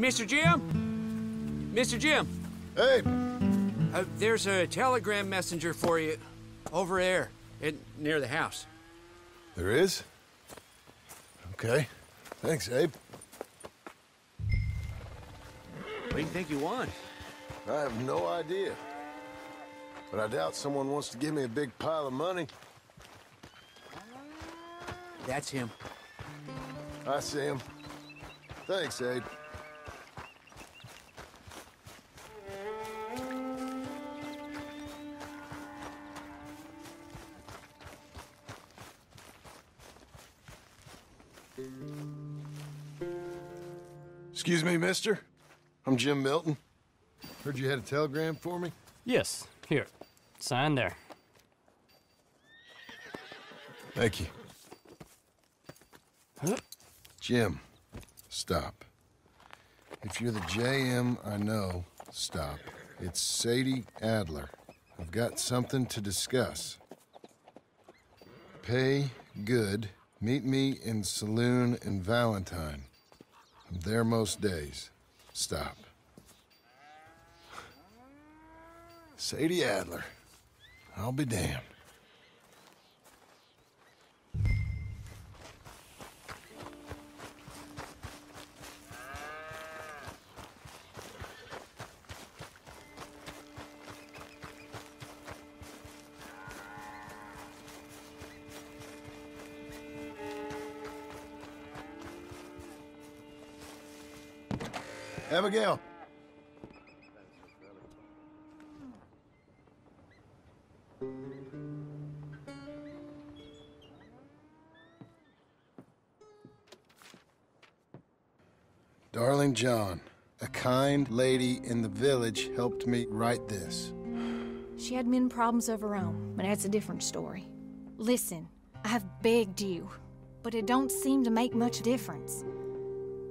Mr. Jim? Mr. Jim, Hey, uh, there's a telegram messenger for you over there in, near the house. there is? Okay. Thanks, Abe. What do you think you want? I have no idea. But I doubt someone wants to give me a big pile of money. That's him. I see him. Thanks, Abe. Excuse me, mister. I'm Jim Milton. Heard you had a telegram for me? Yes, here. Sign there. Thank you. Huh? Jim, stop. If you're the JM I know, stop. It's Sadie Adler. I've got something to discuss. Pay good. Meet me in saloon in Valentine. I'm there most days. Stop. Sadie Adler. I'll be damned. Abigail. Darling John, a kind lady in the village helped me write this. She had men problems of her own, but that's a different story. Listen, I have begged you, but it don't seem to make much difference.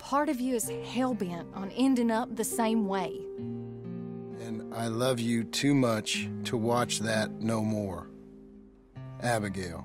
Part of you is hell bent on ending up the same way. And I love you too much to watch that no more. Abigail.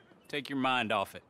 Take your mind off it.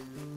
Well,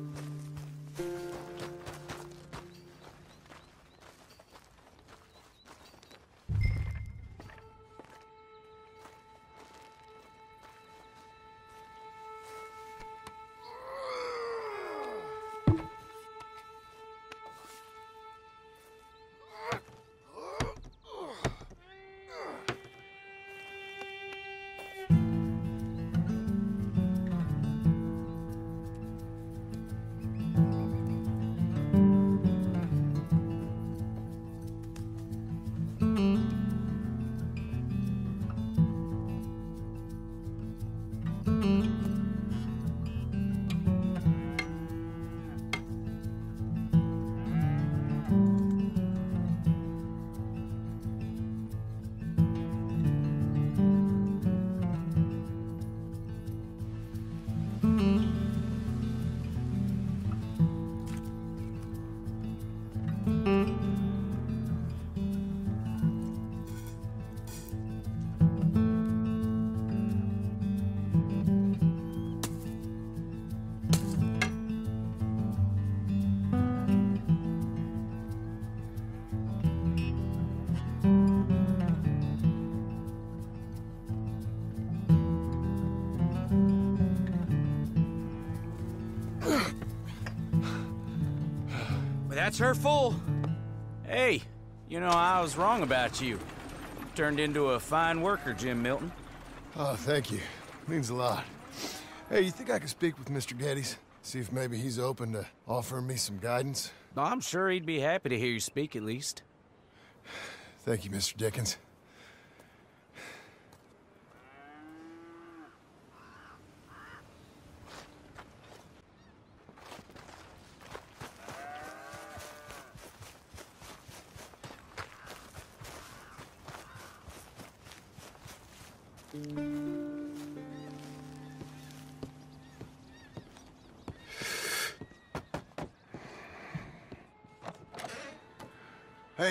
that's her full. Hey, you know, I was wrong about you. Turned into a fine worker, Jim Milton. Oh, thank you. Means a lot. Hey, you think I could speak with Mr. Geddes? See if maybe he's open to offering me some guidance? I'm sure he'd be happy to hear you speak at least. Thank you, Mr. Dickens.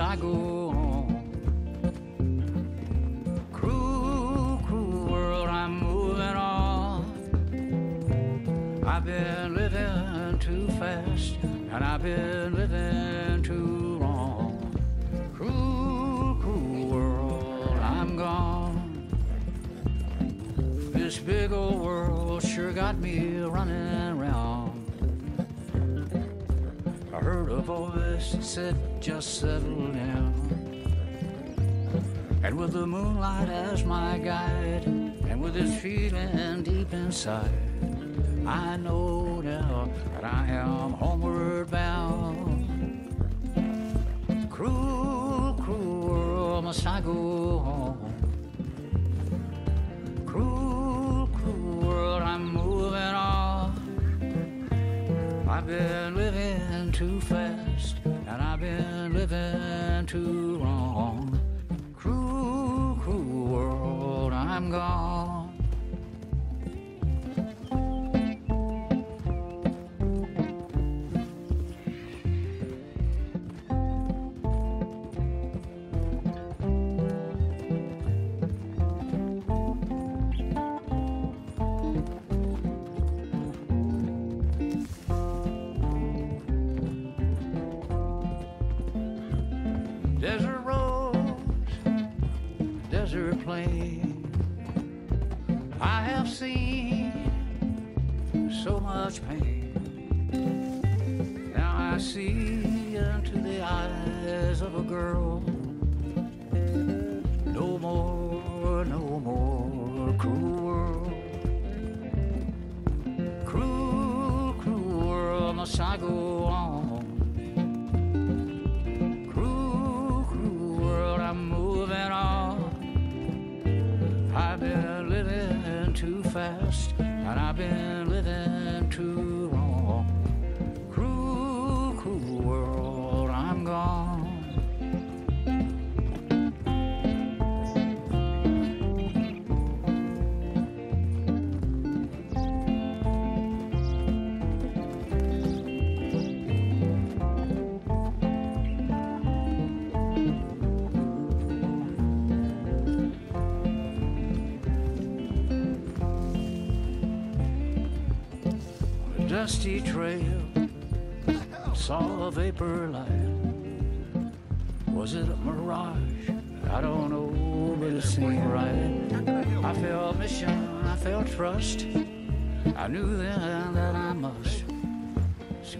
I go on? Cruel, cruel world, I'm moving on. I've been living too fast, and I've been living too long. Cruel, cruel world, I'm gone. This big old world sure got me running around. Heard a voice that said, just settle down. And with the moonlight as my guide, and with this feeling deep inside, I know now that I am homeward bound. Cruel, cruel world, must I go home? Cruel, cruel world, I'm moving on. I've been living too fast, and I've been living too long. Cruel, cruel world, I'm gone. I have seen so much pain. Now I see into the eyes of a girl. No more, no more cruel world. Cruel, cruel world, must I go on? Been dusty trail, saw a vapor light. Was it a mirage? I don't know, but it seemed right. I felt mission, I felt trust. I knew then that I must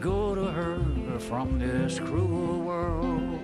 go to her from this cruel world.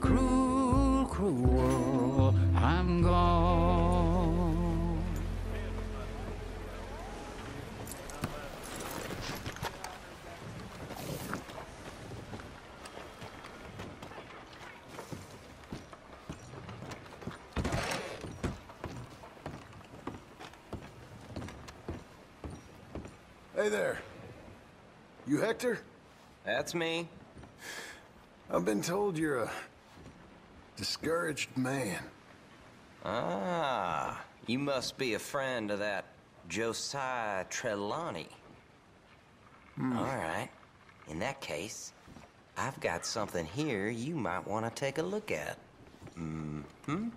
Cruel, cruel world, I'm gone. Hey there. You Hector? That's me. I've been told you're a discouraged man. Ah, you must be a friend of that Josiah Trelawny. Mm. All right. In that case, I've got something here you might want to take a look at. Mm hmm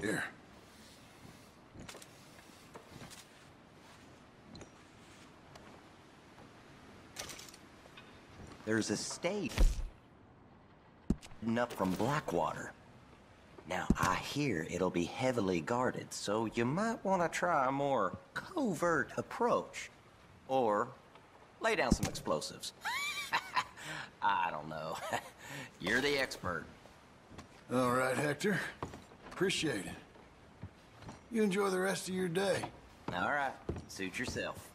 here. There's a state up from Blackwater. Now, I hear it'll be heavily guarded, so you might want to try a more covert approach. Or lay down some explosives. I don't know. You're the expert. All right, Hector. Appreciate it. You enjoy the rest of your day. All right, suit yourself.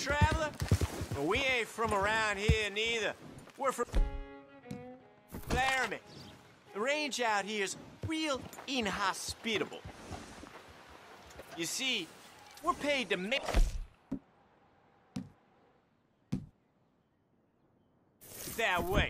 Traveler? Well, we ain't from around here neither. We're from Laramie. The range out here's real inhospitable. You see, we're paid to make that way.